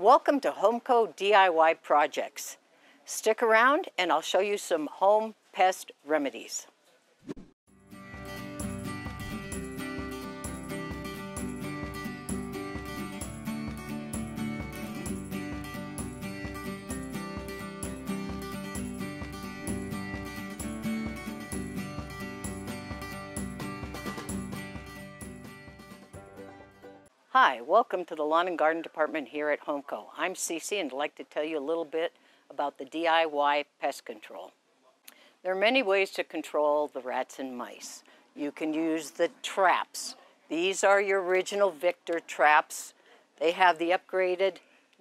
Welcome to HomCo DIY Projects. Stick around and I'll show you some home pest remedies. Hi, welcome to the Lawn and Garden Department here at HomCo. I'm Cece and I'd like to tell you a little bit about the DIY pest control. There are many ways to control the rats and mice. You can use the traps. These are your original Victor traps. They have the upgraded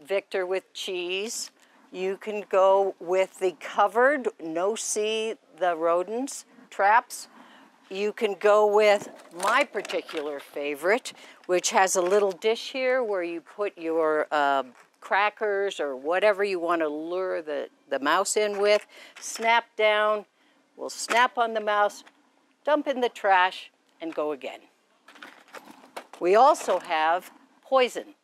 Victor with cheese. You can go with the covered, no see the rodents traps you can go with my particular favorite, which has a little dish here where you put your uh, crackers or whatever you want to lure the, the mouse in with. Snap down, we'll snap on the mouse, dump in the trash, and go again. We also have poison.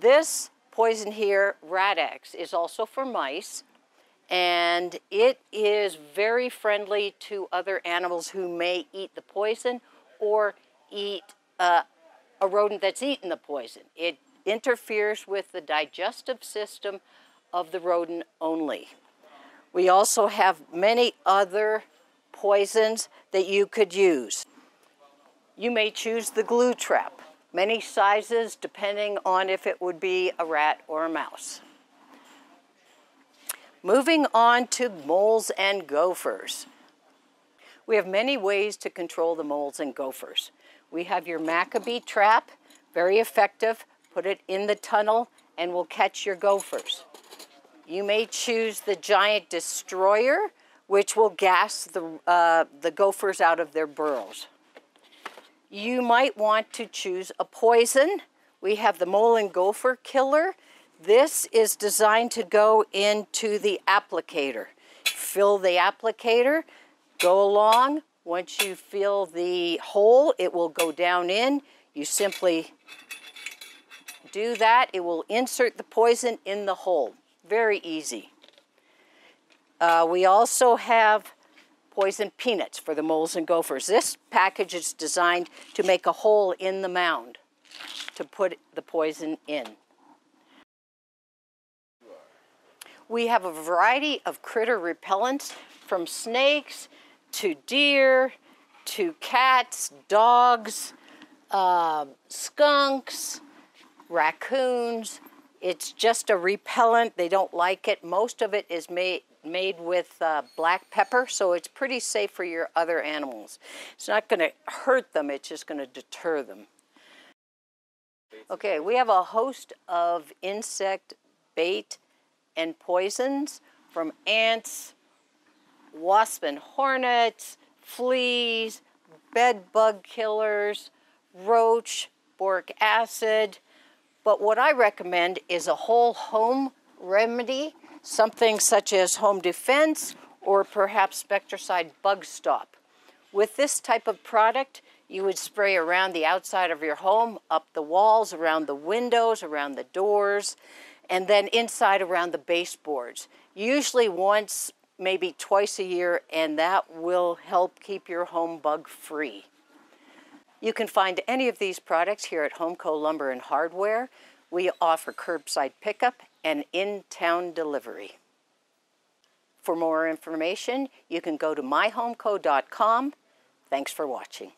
This poison here, Rad-X, is also for mice and it is very friendly to other animals who may eat the poison or eat uh, a rodent that's eaten the poison. It interferes with the digestive system of the rodent only. We also have many other poisons that you could use. You may choose the glue trap, many sizes depending on if it would be a rat or a mouse. Moving on to moles and gophers. We have many ways to control the moles and gophers. We have your Macabee trap, very effective. Put it in the tunnel and will catch your gophers. You may choose the giant destroyer, which will gas the, uh, the gophers out of their burrows. You might want to choose a poison. We have the mole and gopher killer. This is designed to go into the applicator. Fill the applicator, go along. Once you fill the hole, it will go down in. You simply do that. It will insert the poison in the hole. Very easy. Uh, we also have poison peanuts for the moles and gophers. This package is designed to make a hole in the mound to put the poison in. We have a variety of critter repellents from snakes to deer to cats, dogs, uh, skunks, raccoons. It's just a repellent. They don't like it. Most of it is made made with uh, black pepper, so it's pretty safe for your other animals. It's not going to hurt them, it's just going to deter them. Okay, we have a host of insect bait and poisons from ants, wasp and hornets, fleas, bed bug killers, roach, boric acid. But what I recommend is a whole home remedy, something such as home defense or perhaps Spectracide Bug Stop. With this type of product, you would spray around the outside of your home, up the walls, around the windows, around the doors, and then inside around the baseboards. Usually once, maybe twice a year, and that will help keep your home bug free. You can find any of these products here at HomCo Lumber and Hardware. We offer curbside pickup and in-town delivery. For more information, you can go to myhomeco.com. Thanks for watching.